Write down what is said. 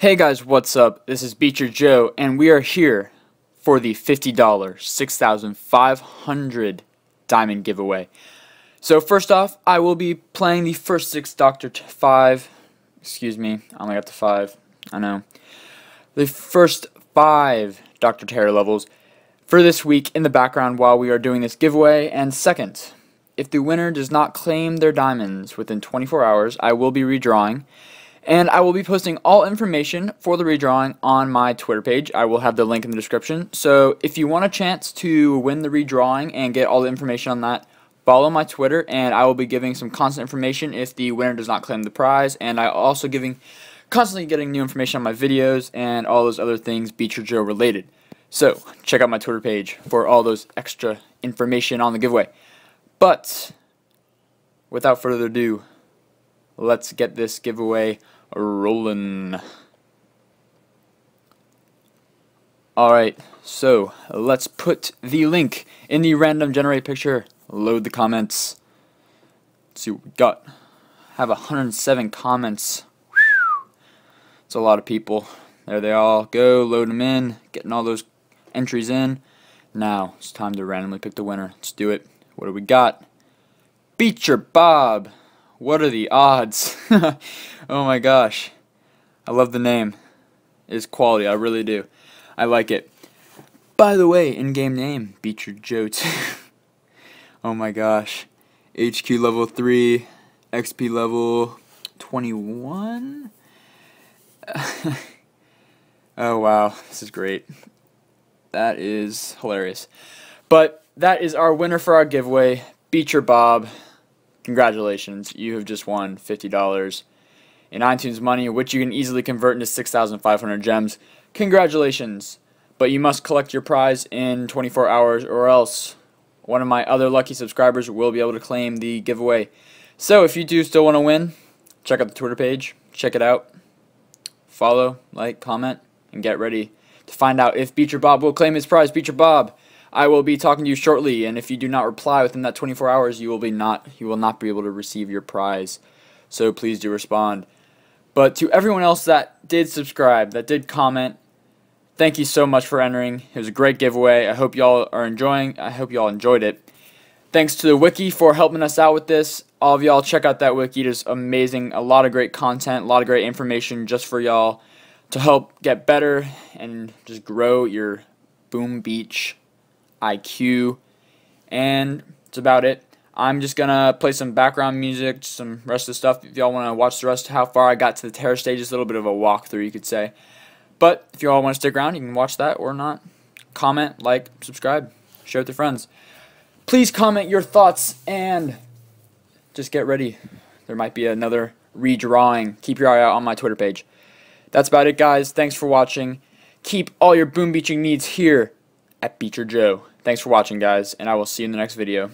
Hey guys, what's up? This is Beacher Joe, and we are here for the $50 6,500 diamond giveaway. So first off, I will be playing the first six Doctor 5. Excuse me, I only got to 5. I know. The first five Dr. Terror levels for this week in the background while we are doing this giveaway. And second, if the winner does not claim their diamonds within 24 hours, I will be redrawing. And I will be posting all information for the redrawing on my Twitter page. I will have the link in the description. So if you want a chance to win the redrawing and get all the information on that, follow my Twitter and I will be giving some constant information if the winner does not claim the prize. And I also giving constantly getting new information on my videos and all those other things Beacher Joe related. So check out my Twitter page for all those extra information on the giveaway. But without further ado, let's get this giveaway rolling. Alright, so let's put the link in the random generate picture. Load the comments. Let's see what we got. Have 107 comments. It's a lot of people. There they all go, load them in, getting all those entries in. Now, it's time to randomly pick the winner. Let's do it. What do we got? Beecher Bob. What are the odds? oh my gosh. I love the name. It's quality, I really do. I like it. By the way, in-game name, Beacher Joe oh my gosh. HQ level 3, XP level 21? oh wow, this is great. That is hilarious. But that is our winner for our giveaway, Beecher Bob. Congratulations, you have just won $50 in iTunes money, which you can easily convert into 6,500 gems. Congratulations, but you must collect your prize in 24 hours or else one of my other lucky subscribers will be able to claim the giveaway. So if you do still want to win, check out the Twitter page, check it out, follow, like, comment, and get ready to find out if Beecher Bob will claim his prize. Beecher Bob, I will be talking to you shortly, and if you do not reply within that 24 hours, you will be not you will not be able to receive your prize. So please do respond. But to everyone else that did subscribe, that did comment, thank you so much for entering. It was a great giveaway. I hope y'all are enjoying. I hope y'all enjoyed it. Thanks to the wiki for helping us out with this. All of y'all check out that wiki. It's amazing. A lot of great content, a lot of great information just for y'all to help get better and just grow your Boom Beach IQ. And that's about it. I'm just gonna play some background music, some rest of the stuff. If y'all want to watch the rest of how far I got to the terror stages, a little bit of a walkthrough, you could say. But if you all want to stick around, you can watch that or not. Comment, like, subscribe, share with your friends. Please comment your thoughts and just get ready. There might be another redrawing. Keep your eye out on my Twitter page. That's about it, guys. Thanks for watching. Keep all your boom beaching needs here at Beacher Joe. Thanks for watching, guys, and I will see you in the next video.